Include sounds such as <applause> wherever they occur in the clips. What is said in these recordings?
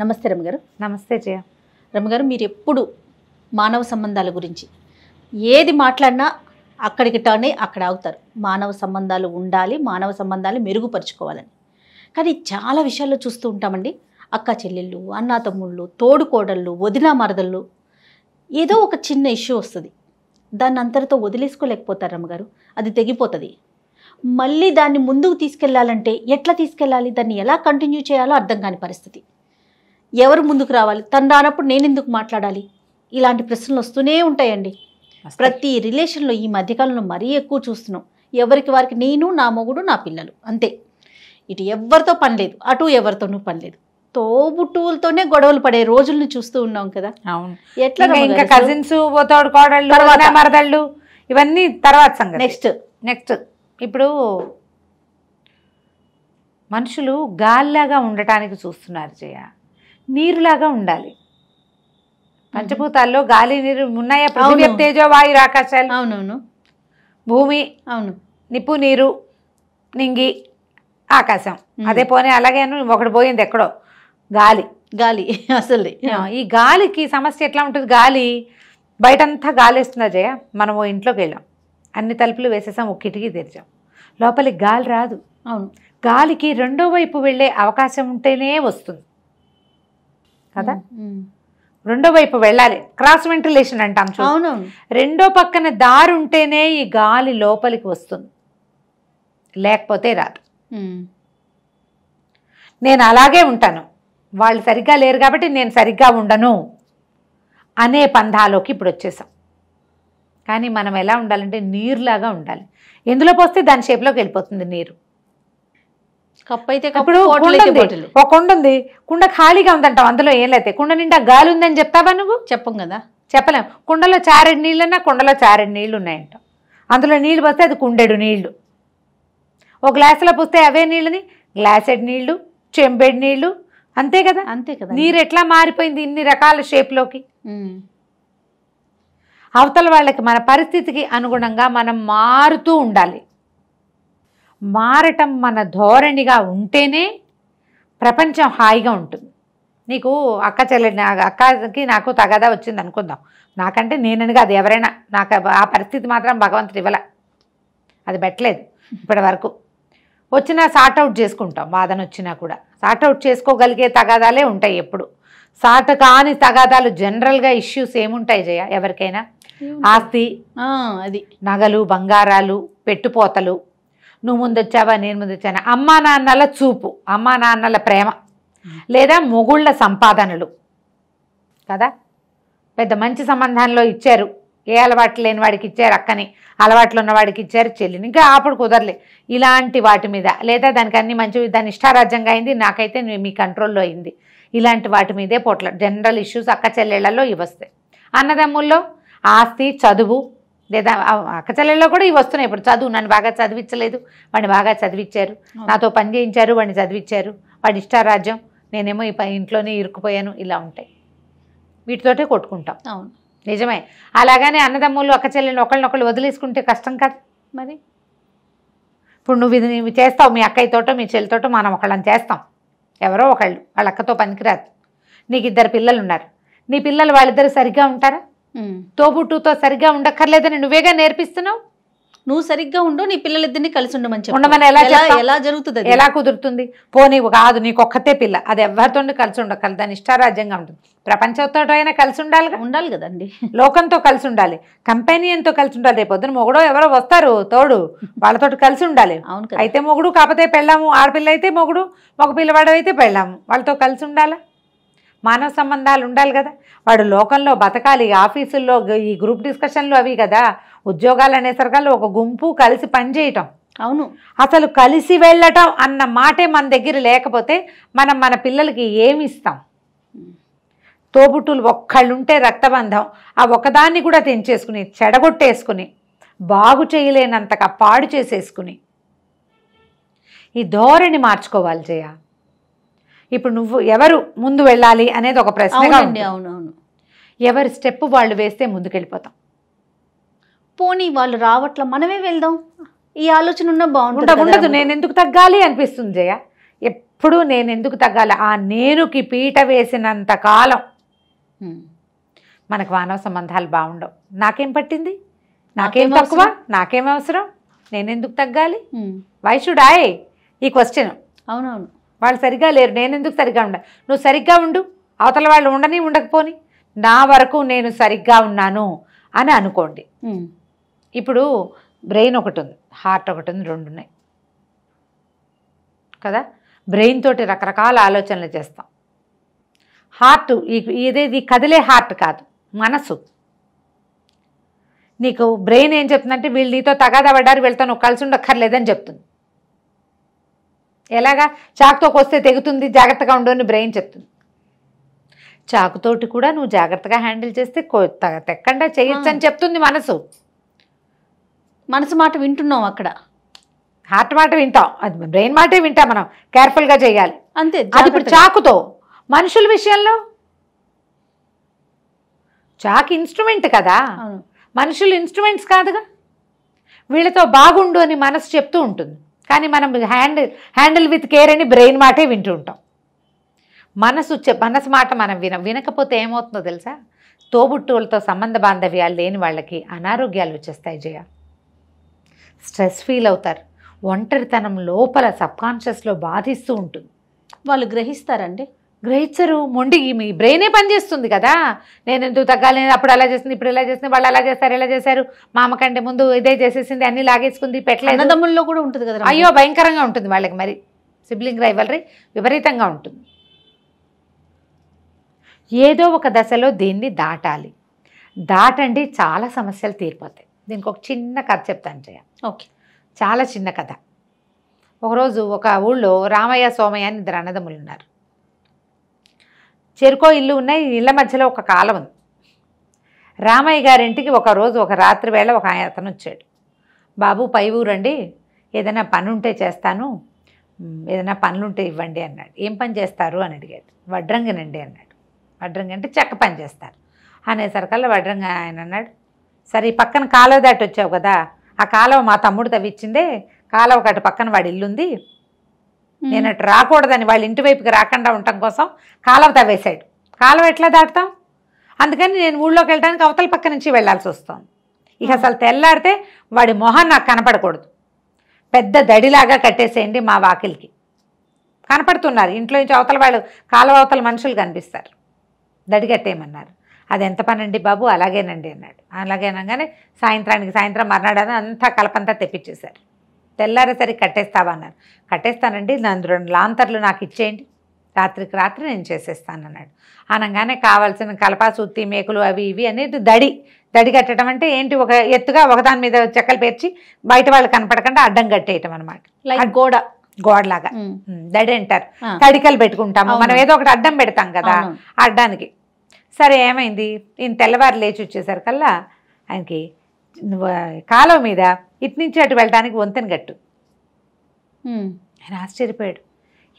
నమస్తే రమగారు. నమస్తే జయ. రమగారు మీరు ఎప్పుడు మానవ సంబంధాల గురించి ఏది మాట్లాడినా అక్కడికి టర్న్ అక్కడ ఆగుతారు. మానవ సంబంధాలు ఉండాలి మానవ సంబంధాలు మెరుగుపరుచుకోవాలని. కానీ చాలా విషయాల్లో చూస్తూ ఉంటామండి. అక్క చెల్లెళ్ళు అన్నా తమ్ముళ్ళు తోడు కోడళ్ళు వదిన మరదళ్ళు ఏదో ఒక చిన్న ఇష్యూ వస్తుంది. దాన్ని అంతటితో వదిలేసుకోలేకపోతారు రమ్మగారు అది తెగిపోతుంది. మళ్ళీ దాన్ని ముందుకు తీసుకెళ్ళాలంటే ఎట్లా తీసుకెళ్ళాలి? దాన్ని ఎలా కంటిన్యూ చేయాలో అర్థం కాని పరిస్థితి. ఎవరు ముందుకు రావాలి? తను రానప్పుడు నేను ఎందుకు మాట్లాడాలి? ఇలాంటి ప్రశ్నలు వస్తూనే ఉంటాయండి. ప్రతి రిలేషన్లో ఈ మధ్యకాలంలో మరీ ఎక్కువ చూస్తున్నాం. ఎవరికి వారికి నేను నా మొగుడు నా పిల్లలు. అంతే. ఇటు ఎవరితో పని లేదు. అటు ఎవరితోనూ పని లేదు. తోబుట్టువులతోనే గొడవలు పడే రోజుల్ని చూస్తూ ఉన్నాం కదా. అవును. ఎట్లా ఇంకా-? కజిన్స్ తోడు కోడళ్ళు తర్వాత. మరదళ్ళు ఇవన్నీ తర్వాత సంగతి. నెక్స్ట్. నెక్స్ట్. ఇప్పుడు మనుషులు గాలిలాగా ఉండటానికి చూస్తున్నారు జయ. నీరులాగా ఉండాలి. పంచభూతాల్లో గాలి నీరు ఉన్నాయా? పృథివీ అవును. తేజో వాయు ఆకాశాలు. అవునవును. భూమి అవును. నిప్పు నీరు నింగి ఆకాశం. అదే పోనీ అలాగే ఒకటి పోయింది ఎక్కడో. గాలి. గాలి <laughs> అసలు. ఈ గాలికి సమస్య ఎట్లా ఉంటుంది? గాలి బయటంతా గాలి వేస్తుందా జయ? మనం ఓ ఇంట్లోకి వెళ్ళాం. అన్ని తలుపులు వేసేసాం ఒక కిటికీ తెరిచాం. లోపలికి గాలి రాదు. అవును. గాలికి రెండో వైపు వెళ్ళే అవకాశం ఉంటేనే వస్తుంది. కదా. రెండో వైపు వెళ్ళాలి. క్రాస్ వెంటిలేషన్ అంటాం చూ అవునవును. రెండో పక్కన దారి ఉంటేనే ఈ గాలి లోపలికి వస్తుంది. లేకపోతే రాదు. నేను అలాగే ఉంటాను. వాళ్ళు సరిగ్గా లేరు కాబట్టి నేను సరిగ్గా ఉండను అనే పంధాలోకి ఇప్పుడు వచ్చేసాం. కానీ మనం ఎలా ఉండాలంటే నీరులాగా ఉండాలి. ఎందులో పోస్తే దాని షేప్లోకి వెళ్ళిపోతుంది నీరు. కప్పు అయితే ఇప్పుడు కప్పు బాటిల్ కుండ ఉంది. ఒక కుండ ఉంది కుండ ఖాళీగా ఉందంటాం అందులో ఏం లేతే కుండ నిండా గాలి ఉందని చెప్తావా నువ్వు? చెప్పం కదా. చెప్పలేం. కుండలో చారెడు నీళ్ళన్నా కుండలో చారెడు నీళ్ళు ఉన్నాయంట అందులో నీళ్ళు పోస్తే అది కుండెడు నీళ్ళు ఒక గ్లాసులో పోస్తే అవే నీళ్ళని? గ్లాసెడ్ నీళ్ళు చెంబెడు నీళ్ళు అంతే కదా? అంతే కదా. నీరు ఎట్లా మారిపోయింది ఇన్ని రకాల షేప్లోకి. అవతల వాళ్ళకి మన పరిస్థితికి అనుగుణంగా మనం మారుతూ ఉండాలి. మారటం మన ధోరణిగా ఉంటేనే ప్రపంచం హాయిగా ఉంటుంది. నీకు అక్క చెల్లెలి నా అక్కకి నాకు తగాదా వచ్చింది అనుకుందాం. నాకంటే నేనని కాదు ఎవరైనా నాకు ఆ పరిస్థితి మాత్రం భగవంతుడు ఇవ్వలే. అది పెట్టలేదు ఇప్పటి వరకు. వచ్చినా సార్ట్ అవుట్ చేసుకుంటాం వాదన వచ్చినా కూడా. సార్ట్ అవుట్ చేసుకోగలిగే తగాదాలే ఉంటాయి ఎప్పుడు. సార్ట్ కాని తగాదాలు జనరల్గా ఇష్యూస్ ఏముంటాయి జయ? ఎవరికైనా? ఆస్తి అది. నగలు బంగారాలు పెట్టుపోతలు నువ్వు ముందొచ్చావా? నేను ముందొచ్చానా? అమ్మా నాన్నల చూపు అమ్మా నాన్నల ప్రేమ లేదా మొగుళ్ళ సంపాదనలు. కదా? పెద్ద మంచి సంబంధంలో ఇచ్చారు. ఏ అలవాటు లేని వాడికి ఇచ్చారు అక్కని అలవాట్లు ఉన్న వాడికి ఇచ్చారు చెల్లిని. ఇంకా అప్పుడు కుదరలే. ఇలాంటి వాటి మీద లేదా దానికి అన్ని మంచి దాని ఇష్టారాజ్యంగా అయింది నాకైతే మీ కంట్రోల్లో అయింది. ఇలాంటి వాటి మీదే పొట్ల జనరల్ ఇష్యూస్ అక్క చెల్లెళ్ళలో ఇవి వస్తాయి అన్నదమ్ముల్లో ఆస్తి చదువు లేదా ఆ- అక్క చెల్లెల్లో కూడా ఇవి వస్తున్నాయి. ఇప్పుడు చదువు నన్ను బాగా చదివించలేదు. వాడిని బాగా చదివించారు నాతో పని చేయించారు వాడిని చదివించారు వాడి ఇష్టారాజ్యం. నేనేమో ఈ ప- ఇంట్లోనే ఇరుక్కుపోయాను. ఇలా ఉంటాయి. వీటితోటే కొట్టుకుంటాం. అవును. నిజమే. అలాగనే అన్నదమ్ములు అక్క చెల్లెలు ఒకళ్ళనొకళ్ళు వదిలేసుకుంటే కష్టం కాదు. మరి? ఇప్పుడు నువ్వు ఇది నువ్వు చేస్తావు. మీ అక్కయ్యతోటో మీ చెల్లితోటో మనం ఒకళ్ళని చేస్తాం. ఎవరో ఒకళ్ళు. వాళ్ళ అక్కతో పనికిరాదు. నీకు ఇద్దరు పిల్లలు ఉన్నారు నీ పిల్లలు వాళ్ళిద్దరు సరిగ్గా ఉంటారా. తోబుట్టుతో సరిగ్గా ఉండక్కర్లేదని నువ్వేగా నేర్పిస్తున్నావు? నువ్వు సరిగ్గా ఉండు నీ పిల్లలిద్దరిని కలిసి ఉండమని చెప్పు. ఉండమని ఎలా? ఎలా జరుగుతుంది? ఎలా కుదురుతుంది? పోనీ కాదు నీకు ఒక్కతే పిల్ల. అది ఎవరితో కలిసి ఉండగలదు దాని ఇష్టారాజ్యంగా ఉంటుంది. ప్రపంచంతో అయినా కలిసి ఉండాలిగా ఉండాలి కదండి. లోకంతో కలిసి ఉండాలి. కంపెనీతో కలిసి ఉండాలి. రేపు పొద్దున మొగుడో ఎవరో వస్తారు తోడు. వాళ్ళతో కలిసి ఉండాలి. <laughs> అవును అయితే మొగుడు కాకపోతే పెళ్ళాము. ఆడపిల్ల అయితే మొగుడు మగ పిల్లవాడు అయితే పెళ్ళాము. వాళ్ళతో కలిసి ఉండాలా? మానవ సంబంధాలు ఉండాలి కదా. వాడు లోకంలో బతకాలి ఆఫీసుల్లో ఈ గ్రూప్ డిస్కషన్లు అవి కదా. ఉద్యోగాలు అనేసరికల్లా ఒక గుంపు కలిసి పనిచేయటం. అవును. అసలు కలిసి వెళ్ళటం అన్న మాటే మన దగ్గర లేకపోతే మనం మన పిల్లలకి ఏమి ఇస్తాం? తోబుట్టులు ఒక్కళ్ళుంటే రక్తబంధం. ఆ ఒకదాన్ని కూడా తెంచేసుకుని చెడగొట్టేసుకుని బాగు చేయలేనంతగా పాడు చేసేసుకుని. ఈ ధోరణి మార్చుకోవాలి జయ. ఇప్పుడు నువ్వు ఎవరు ముందు వెళ్ళాలి అనేది ఒక ప్రశ్నగా అవునండి ఉంటుంది. అవును అవును ఎవరి స్టెప్ వాళ్ళు వేస్తే ముందుకెళ్ళిపోతాం. పోనీ వాళ్ళు రావట్ల మనమే వెళ్దాం. ఈ ఆలోచన ఉన్నా బాగుంటుంది ఉండదు. నేను ఎందుకు తగ్గాలి అనిపిస్తుంది జయ? ఎప్పుడూ నేను ఎందుకు తగ్గాలి? ఆ నేనుకి పీట వేసినంత కాలం. మనకు మానవ సంబంధాలు బాగుండవు. నాకేం పట్టింది? నాకేం తక్కువ? నాకేం అవసరం? నేను ఎందుకు తగ్గాలి. వై షుడ్ ఐ ఈ క్వశ్చన్ అవునవును. వాళ్ళు సరిగ్గా లేరు. నేను ఎందుకు సరిగ్గా ఉండ? నువ్వు సరిగ్గా ఉండు. అవతల వాళ్ళు ఉండని ఉండకపోని. నా వరకు నేను సరిగ్గా ఉన్నాను అని అనుకోండి. ఇప్పుడు బ్రెయిన్ ఒకటి ఉంది. హార్ట్ ఒకటి ఉంది. రెండు ఉన్నాయి. కదా? బ్రెయిన్ తోటి రకరకాల ఆలోచనలు చేస్తాం. హార్ట్ ఇదేది కదిలే హార్ట్ కాదు. మనసు. నీకు బ్రెయిన్ ఏం చెప్తుందంటే వీళ్ళు నీతో తగాదా పడ్డారు వీళ్ళతో నువ్వు కలిసి ఉండక్కర్లేదని చెప్తుంది. ఎలాగా? చాకుతో కొస్తే తెగుతుంది జాగ్రత్తగా ఉండు అని బ్రెయిన్ చెప్తుంది. చాకుతోటి కూడా నువ్వు జాగ్రత్తగా హ్యాండిల్ చేస్తే తెక్కండా చేయొచ్చు అని చెప్తుంది మనసు. మనసు మాట వింటున్నాం అక్కడ. హార్ట్ మాట వింటాం. అది బ్రెయిన్ మాటే వింటాం మనం. కేర్ఫుల్గా చేయాలి. అంతే అది ఇప్పుడు. చాకుతో. మనుషుల విషయంలో? చాకు ఇన్స్ట్రుమెంట్ కదా. మనుషులు ఇన్స్ట్రుమెంట్స్ కాదుగా. వీళ్ళతో బాగుండు అని మనసు చెప్తూ ఉంటుంది. కానీ మనం హ్యాండిల్ హ్యాండిల్ విత్ కేర్ అని బ్రెయిన్ మాటే వింటూ ఉంటాం మనసు మనసు మాట మనం విన వినకపోతే ఏమవుతుందో తెలుసా? తోబుట్టువులతో సంబంధ బాంధవ్యాలు లేని వాళ్ళకి అనారోగ్యాలు వచ్చేస్తాయి జయ. స్ట్రెస్ ఫీల్ అవుతారు. ఒంటరితనం లోపల సబ్కాన్షియస్లో బాధిస్తూ ఉంటుంది. వాళ్ళు గ్రహిస్తారండి. గ్రహించరు మొండి మీ బ్రెయినే పనిచేస్తుంది కదా. నేను ఎందుకు తగ్గాలి? అప్పుడు అలా చేసింది ఇప్పుడు ఇలా చేసింది వాళ్ళు అలా చేస్తారు ఇలా చేశారు. మా అమ్మ కంటే ముందు ఇదే చేసేసింది అన్ని లాగేసుకుంది పెట్టలేదు. అన్నదమ్ముల్లో కూడా ఉంటుంది కదా అయ్యో భయంకరంగా ఉంటుంది వాళ్ళకి మరి. సిబ్లింగ్ రైవలరీ విపరీతంగా ఉంటుంది. ఏదో ఒక దశలో దీన్ని దాటాలి. దాటండి చాలా సమస్యలు తీరిపోతాయి. దీనికి ఒక చిన్న కథ చెప్తాను జయ ఓకే. చాలా చిన్న కథ. ఒకరోజు ఒక ఊళ్ళో రామయ్య సోమయ్య అని ఇద్దరు అన్నదమ్ములు ఉన్నారు. చెరుకో ఇల్లు ఉన్నాయి ఇళ్ళ మధ్యలో ఒక కాలం ఉంది. రామయ్య గారింటికి ఒక రోజు ఒక రాత్రి వేళ ఒక ఆయన అతను వచ్చాడు. బాబు పై ఊరండి ఏదైనా పని ఉంటే చేస్తాను. ఏదైనా పనులుంటే ఇవ్వండి అన్నాడు. ఏం పని చేస్తారు? అని అడిగాడు. వడ్రంగినండి అన్నాడు. వడ్రంగి అంటే చెక్క పని చేస్తారు. అనేసరికల్లా వడ్రంగి ఆయన అన్నాడు. సరే ఈ పక్కన కాలువ దాటి వచ్చావు కదా. ఆ కాలువ మా తమ్ముడు తవ్విచ్చిందే. కాలువ ఒకటి పక్కన వాడి ఇల్లుంది. నేను అటు రాకూడదని వాళ్ళ ఇంటి వైపుకి రాకుండా ఉండటం కోసం కాలువ తవ్వేశాడు. కాలువ ఎట్లా దాటుతాం? అందుకని నేను ఊళ్ళోకి వెళ్ళడానికి అవతల పక్క నుంచి వెళ్ళాల్సి వస్తుంది. ఇక అసలు తెల్లాడితే వాడి మొహం నాకు కనపడకూడదు. పెద్ద దడిలాగా కట్టేసేయండి మా వాకిలికి. కనపడుతున్నారు. ఇంట్లో నుంచి అవతల వాళ్ళు కాలువ అవతల మనుషులు కనిపిస్తారు. దడి కట్టేయమన్నారు. అది ఎంత పని అండి బాబు? అలాగేనండి అన్నాడు. అలాగే అనగానే సాయంత్రానికి సాయంత్రం మర్నాడు అంతా కలపంతా తెప్పించేశారు. తెల్లారేసరికి కట్టేస్తావా అన్నారు కట్టేస్తానండి నన్ను రెండు లాంతర్లు నాకు ఇచ్చేయండి. రాత్రికి రాత్రి నేను చేసేస్తాను అన్నాడు అనగానే కావాల్సిన కలప సుత్తి మేకులు అవి ఇవి అనేది దడి. దడి కట్టడం అంటే ఏంటి? ఒక ఎత్తుగా ఒకదాని మీద చెక్కలు పేర్చి బయట వాళ్ళు కనపడకుండా అడ్డం కట్టేయటం అనమాట లైక్ గోడ. గోడలాగా. దడి అంటారు. తడికలు పెట్టుకుంటాము. మనం ఏదో ఒకటి అడ్డం పెడతాం కదా. అడ్డానికి. సరే ఏమైంది? ఈయన తెల్లవారు లేచి వచ్చేసరికల్లా ఆయనకి కాలువ మీద ఇటు నుంచి అటు వెళ్ళడానికి వంతెన కట్టు. ఆయన ఆశ్చర్యపోయాడు.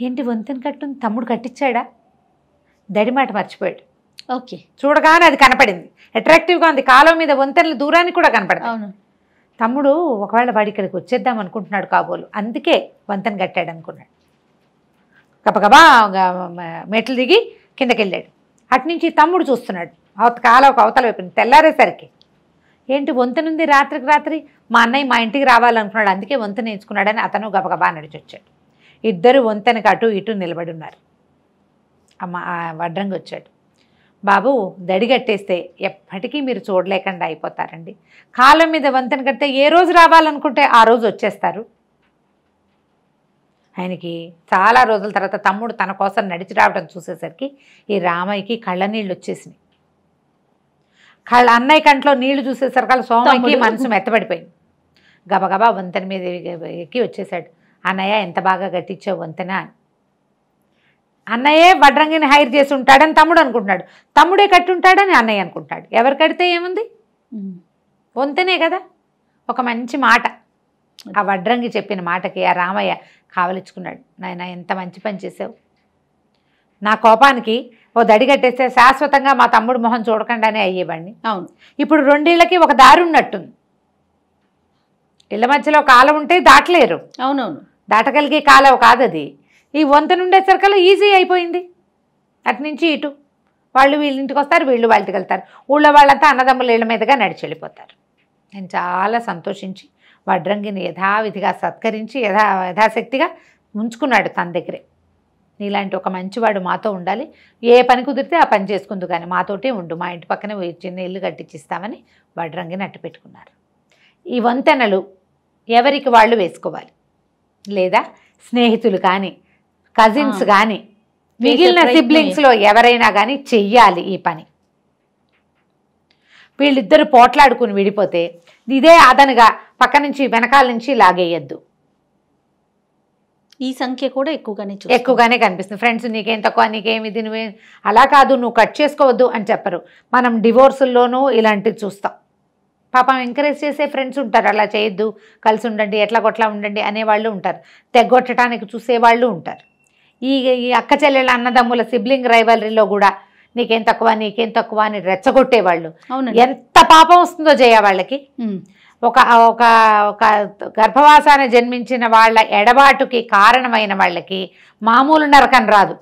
ఏంటి వంతెన కట్టు? తమ్ముడు కట్టించాడా? దడి మాట మర్చిపోయాడు. ఓకే. చూడగానే అది కనపడింది. అట్రాక్టివ్గా ఉంది. కాలువ మీద వంతెనల దూరానికి కూడా కనపడదు అవును. తమ్ముడు ఒకవేళ వాడి ఇక్కడికి వచ్చేద్దాం అనుకుంటున్నాడు కాబోలు. అందుకే వంతెన కట్టాడు అనుకున్నాడు. గబగబా మెట్లు దిగి కిందకి వెళ్ళాడు అటు నుంచి తమ్ముడు చూస్తున్నాడు. అవత కాలువ అవతల వైపు తెల్లారేసరికి. ఏంటి వంతెనుంది రాత్రికి రాత్రి? మా అన్నయ్య మా ఇంటికి రావాలనుకున్నాడు. అందుకే వంతెన ఎంచుకున్నాడని అతను గబగబా నడిచి వచ్చాడు ఇద్దరు వంతెనకి అటు ఇటు నిలబడి ఉన్నారు. అమ్మ వడ్రంగి వచ్చాడు. బాబు దడి కట్టేస్తే ఎప్పటికీ మీరు చూడలేకుండా అయిపోతారండి. కాలం మీద వంతెన కడితే ఏ రోజు రావాలనుకుంటే ఆ రోజు వచ్చేస్తారు. ఆయనకి చాలా రోజుల తర్వాత తమ్ముడు తన కోసం నడిచి రావడం చూసేసరికి ఈ రామయ్యకి కళ్ళనీళ్ళు వచ్చేసినాయి. కళ్ళ అన్నయ్య కంట్లో నీళ్ళు చూసేసరికి తమ్ముడు. మనసు మెత్తబడిపోయింది. గబగబా వంతెన మీద ఎక్కి వచ్చేసాడు అన్నయ్య ఎంత బాగా కట్టించావు వంతెన? అని. అన్నయ్యే వడ్రంగిని హైర్ చేసి ఉంటాడని తమ్ముడు అనుకుంటున్నాడు. తమ్ముడే కట్టి ఉంటాడని అన్నయ్య అనుకుంటాడు. ఎవరు కడితే ఏముంది. వంతెనే కదా. ఒక మంచి మాట. ఆ వడ్రంగి చెప్పిన మాటకి ఆ రామయ్య కావలించుకున్నాడు నాయన ఎంత మంచి పని చేసావు. నా కోపానికి ఓ దడి కట్టేస్తే శాశ్వతంగా మా తమ్ముడు మొహం చూడకుండానే అయ్యేవాడిని. అవును. ఇప్పుడు రెండేళ్ళకి ఒక దారి ఉన్నట్టుంది. ఇళ్ళ మధ్యలో కాలం ఉంటే దాటలేరు. అవునవును. దాటగలిగే కాలం కాదు అది. ఈ వంతెన ఉండేసరికల్లా ఈజీ అయిపోయింది. అటు నుంచి ఇటు. వాళ్ళు వీళ్ళ ఇంటికి వస్తారు వీళ్ళు వాళ్ళ ఇంటికి వెళ్తారు. ఊళ్ళో వాళ్ళంతా అన్నదమ్ముల ఇళ్ళ మీదుగా నడిచి వెళ్ళిపోతారు. నేను చాలా సంతోషించి వడ్రంగిని యథావిధిగా సత్కరించి యథా యథాశక్తిగా ఉంచుకున్నాడు తన దగ్గరే. నీలాంటి ఒక మంచివాడు మాతో ఉండాలి. ఏ పని కుదిరితే ఆ పని చేసుకుందు కానీ మాతోటే ఉండు. మా ఇంటి పక్కనే చిన్న ఇల్లు కట్టించిస్తామని వడ్రంగిని అట్టు పెట్టుకున్నారు. ఈ వంతెనలు ఎవరికి వాళ్ళు వేసుకోవాలి? లేదా స్నేహితులు కానీ కజిన్స్. కానీ మిగిలిన సిబ్లింగ్స్లో ఎవరైనా కానీ చెయ్యాలి ఈ పని. వీళ్ళిద్దరు పోట్లాడుకుని విడిపోతే ఇదే అదనుగా పక్క నుంచి వెనకాల నుంచి లాగేయద్దు. ఈ సంఖ్య కూడా ఎక్కువగానే. ఎక్కువగానే కనిపిస్తుంది. ఫ్రెండ్స్ నీకేం తక్కువ నీకేం ఇది నువ్వే అలా కాదు నువ్వు కట్ చేసుకోవద్దు అని చెప్పరు. మనం డివోర్సుల్లోనూ ఇలాంటివి చూస్తాం. పాపం ఎంకరేజ్ చేసే ఫ్రెండ్స్ ఉంటారు. అలా చేయొద్దు కలిసి ఉండండి ఎట్లా కొట్లా ఉండండి అనేవాళ్ళు ఉంటారు. తెగ్గొట్టడానికి చూసేవాళ్ళు ఉంటారు. ఈ ఈ అక్క చెల్లెళ్ళ అన్నదమ్ముల సిబ్లింగ్ రైవలరీలో కూడా నీకేం తక్కువ నీకేం తక్కువ అని రెచ్చగొట్టేవాళ్ళు. ఎంత పాపం వస్తుందో జయ వాళ్ళకి. ఒక ఒక ఒక గర్భవాసాన జన్మించిన వాళ్ళ ఎడబాటుకి కారణమైన వాళ్ళకి మామూలు నరకం రాదు.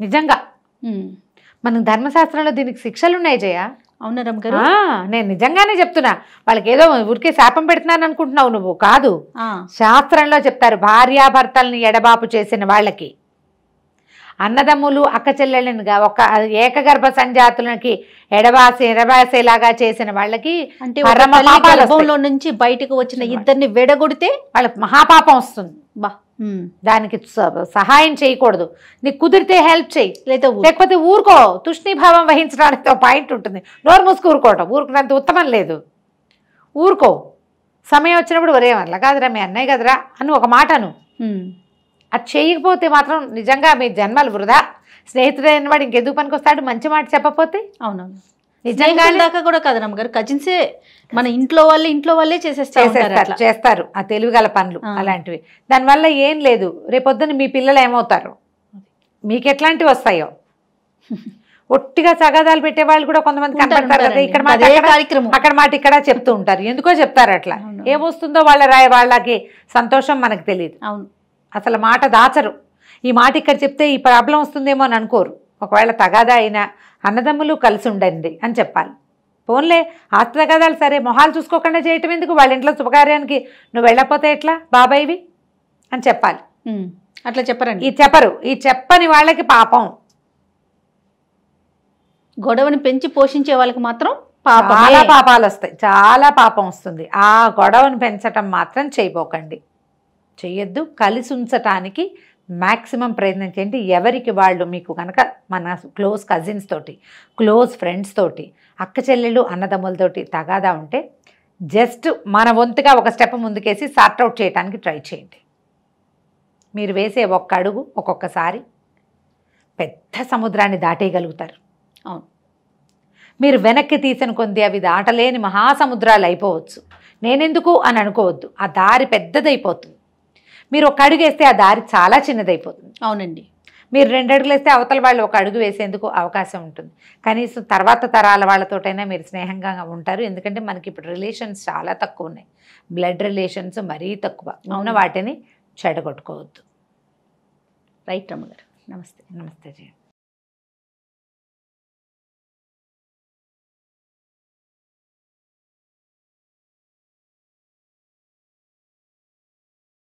నిజంగా. మన ధర్మశాస్త్రంలో దీనికి శిక్షలు ఉన్నాయి జయ. అవునా రమ్ గారు? ఆ, నేను నిజంగానే చెప్తున్నా. వాళ్ళకి ఏదో ఊరికే శాపం పెడుతున్నాను అనుకుంటున్నావు నువ్వు. కాదు. శాస్త్రంలో చెప్తారు భార్యాభర్తల్ని ఎడబాపు చేసిన వాళ్ళకి. అన్నదమ్ములు అక్క చెల్లెళ్ళనిగా ఒక ఏకగర్భ సంజాతులకి ఎడబాసి ఎడబాసేలాగా చేసిన వాళ్ళకి అంటే గర్భంలో నుంచి బయటకు వచ్చిన ఇద్దరిని వెడగొడితే వాళ్ళకి మహాపాపం వస్తుంది. బా. దానికి సహాయం చేయకూడదు. నీకు కుదిరితే హెల్ప్ చేయి. లేదా లేకపోతే ఊరుకో. తుష్ణీభావం వహించడానికి ఒక పాయింట్ ఉంటుంది. నోరు మూసుకు ఊరుకోవటం. ఊరుకున్నంత ఉత్తమం లేదు. ఊరుకో. సమయం వచ్చినప్పుడు ఒరే వల్ల కాదురా మీ అన్నయ్య కదరా అని ఒక మాటను. అది చేయకపోతే మాత్రం నిజంగా మీ జన్మలు వృధా. స్నేహితుడైన వాడు ఇంకెందుకు పనికొస్తాడు మంచి మాట చెప్పపోతే అవునవును. నిజంగా దాకా కూడా కాదు రమ్మగారు కజిన్సే మన ఇంట్లో వాళ్ళే ఇంట్లో వాళ్ళే చేసేస్తారు చేస్తారు. ఆ తెలివిగల పనులు ఆ. అలాంటివి. దానివల్ల ఏం లేదు. రేపొద్దున మీ పిల్లలు ఏమవుతారు? మీకు ఎట్లాంటివి వస్తాయో? ఒట్టిగా సగాదాలు పెట్టే వాళ్ళు కూడా కొంతమంది కనపడతారు కదా. ఇక్కడ మాట అక్కడ, మాట ఇక్కడ చెప్తూ ఉంటారు. ఎందుకో చెప్తారు అట్లా. అవును. ఏమొస్తుందో వాళ్ళ రాయ వాళ్ళకి సంతోషం మనకు తెలియదు అవును. అసలు మాట దాచరు. ఈ మాట ఇక్కడ చెప్తే ఈ ప్రాబ్లం వస్తుందేమో అని అనుకోరు. ఒకవేళ తగాదా అయినా అన్నదమ్ములు కలిసి ఉండండి అని చెప్పాలి. పోన్లే ఆస్తి తగాదాలు సరే మొహాలు చూసుకోకుండా చేయటం ఎందుకు? వాళ్ళ ఇంట్లో శుభకార్యానికి నువ్వు వెళ్ళకపోతే ఎట్లా? బాబాయివి? అని చెప్పాలి. అట్లా చెప్పరండి. ఈ చెప్పరు. ఈ చెప్పని వాళ్ళకి పాపం. గొడవని పెంచి పోషించే వాళ్ళకి మాత్రం చాలా పాపమే పాపాలు వస్తాయి. చాలా పాపం వస్తుంది. ఆ గొడవను పెంచటం మాత్రం చేయబోకండి. చెయ్యొద్దు కలిసి ఉంచటానికి మ్యాక్సిమం ప్రయత్నం చేయండి. ఎవరికి వాళ్ళు మీకు కనుక మన క్లోజ్ కజిన్స్ తోటి క్లోజ్ ఫ్రెండ్స్ తోటి అక్క చెల్లెళ్ళు అన్నదమ్ములతోటి తగాదా ఉంటే జస్ట్ మన వంతుగా ఒక స్టెప్ ముందుకేసి సార్ట్అవుట్ చేయడానికి ట్రై చేయండి. మీరు వేసే ఒక్క అడుగు ఒక్కొక్కసారి పెద్ద సముద్రాన్ని దాటేయగలుగుతారు. అవును. మీరు వెనక్కి తీసిన కొంది అవి దాటలేని మహాసముద్రాలు అయిపోవచ్చు. నేనెందుకు అని అనుకోవద్దు. ఆ దారి పెద్దదైపోతుంది. మీరు ఒక అడుగు వేస్తే ఆ దారి చాలా చిన్నదైపోతుంది. అవునండి. మీరు రెండు అడుగులు వేస్తే అవతల వాళ్ళు ఒక అడుగు వేసేందుకు అవకాశం ఉంటుంది. కనీసం తర్వాత తరాల వాళ్ళతోటైనా మీరు స్నేహంగా ఉంటారు. ఎందుకంటే మనకి ఇప్పుడు రిలేషన్స్ చాలా తక్కువ ఉన్నాయి. బ్లడ్ రిలేషన్స్ మరీ తక్కువ. ఉన్న అవును. వాటిని చెడగొట్టుకోవద్దు. రైట్ రమ్మగారు నమస్తే. నమస్తే జీ